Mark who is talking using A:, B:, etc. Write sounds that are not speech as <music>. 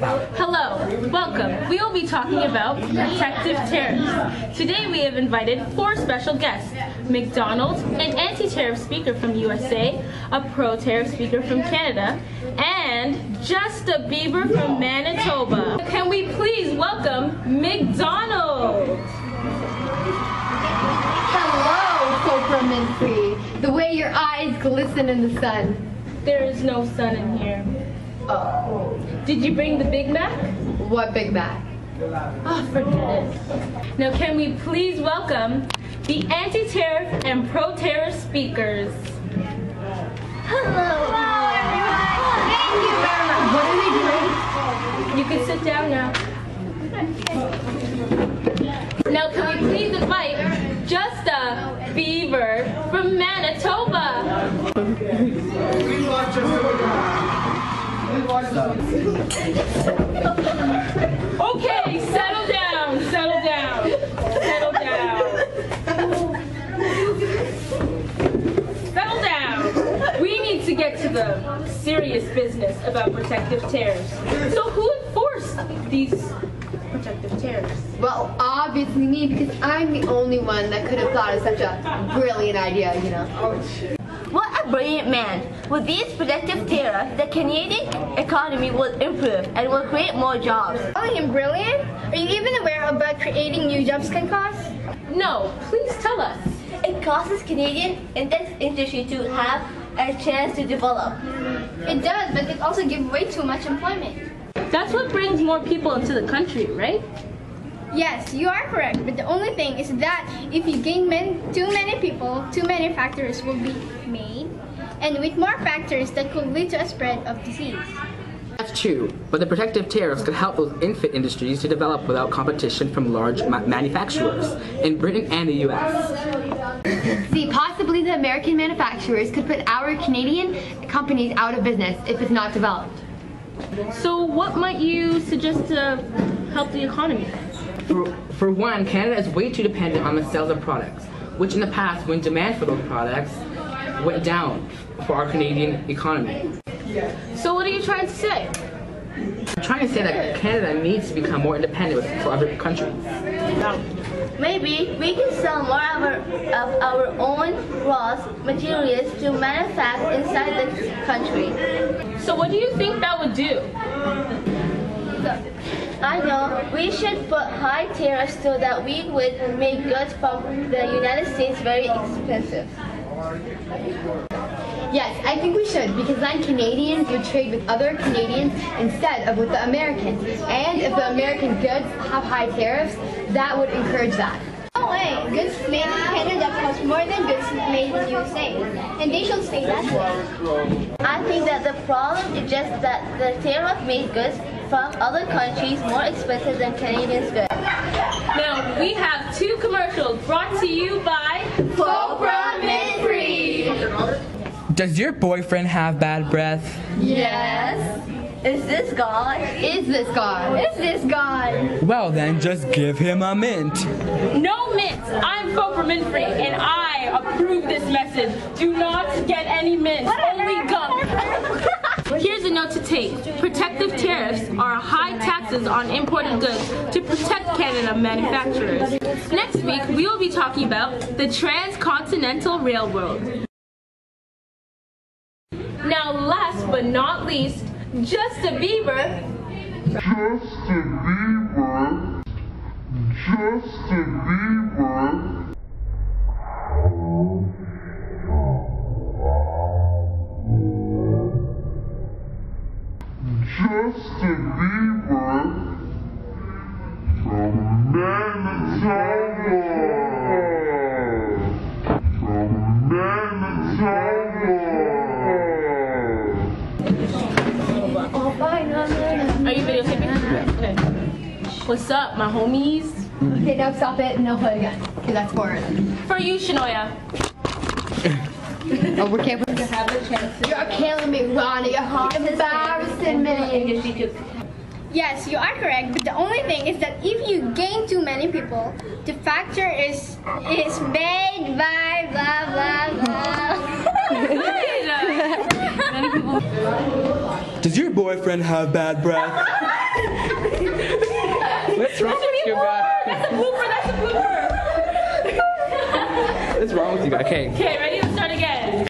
A: Hello, welcome. We will be talking about protective tariffs. Today we have invited four special guests. McDonald, an anti-tariff speaker from USA, a pro-tariff speaker from Canada, and Justa Bieber from Manitoba. Can we please welcome McDonald?
B: Hello, Cobra Minfree. The way your eyes glisten in the sun.
A: There is no sun in here.
B: Oh,
A: Did you bring the Big Mac?
B: what Big Mac?
A: Oh, forget it. Now, can we please welcome the anti-tariff and pro-tariff speakers?
B: Hello, everyone. Thank you very much. What are they doing?
A: You can sit down now. Now, can we please invite Justa Beaver from Manitoba? Okay, settle down, settle down, settle down. Settle down. We need to get to the serious business about protective tariffs. So who enforced these protective tariffs?
B: Well, obviously me, because I'm the only one that could have thought of such a brilliant idea, you know.
C: What a brilliant man. With these productive tariffs, the Canadian economy will improve and will create more jobs.
D: Calling him brilliant? Are you even aware of what creating new jobs can cost?
A: No, please tell us.
C: It causes Canadian index industry to have a chance to develop.
D: It does, but it also gives way too much employment.
A: That's what brings more people into the country, right?
D: Yes, you are correct, but the only thing is that if you gain man- too many people, too many factories will be made, and with more factories, that could lead to a spread of disease.
E: That's true, but the protective tariffs could help those infant industries to develop without competition from large ma- manufacturers in Britain and the US.
B: See, possibly the American manufacturers could put our Canadian companies out of business if it's not developed.
A: So what might you suggest to help the economy?
E: For, for one, Canada is way too dependent on the sales of products, which in the past, when demand for those products went down for our Canadian economy.
A: So what are you trying to say?
E: I'm trying to say that Canada needs to become more independent with- for other countries.
C: Maybe we can sell more of our, of our own raw materials to manufacture inside the country.
A: So what do you think that would do?
C: I know we should put high tariffs so that we would make goods from the United States very expensive.
B: Yes, I think we should, because then Canadians would trade with other Canadians instead of with the Americans. And if the American goods have high tariffs, that would encourage that.
D: No way, goods made in Canada cost more than goods made in USA, and they should stay that way.
C: I think that the problem is just that the tariff made goods from other countries more expensive than Canadians' goods.
A: Now we have two commercials brought to you by Cobra Minfree.
E: Does your boyfriend have bad breath?
C: Yes. Is this God?
B: Is this God?
D: Is this God?
E: Well then, just give him a mint.
A: No mints. I'm Cobra Minfree and I approve this message. Do not get any mints. Only gum. Here's a note to take. Protective tariffs are high taxes on imported goods to protect Canada manufacturers. Next week, we will be talking about the Transcontinental Railroad. Now, last but not least, Justin Bieber
F: Justin Bieber. Justin Bieber. Justin Bieber.
A: Okay. What's up, my homies?
B: Okay, now stop it and now play again. Okay, that's boring.
A: For you, Shanoya. <laughs>
B: Oh, we can't put
A: Have a chance to.
B: You're killing me, Ronnie. You're embarrassing me.
D: Yes, you are correct, but the only thing is that if you gain too many people, the factor is is made by blah blah blah. <laughs>
A: Many people.
G: Does your boyfriend have bad breath?
E: What's wrong with you guys?
A: That's a blooper. That's a blooper.
E: What's wrong with you guys? Okay.
A: Okay, ready? Let's start again.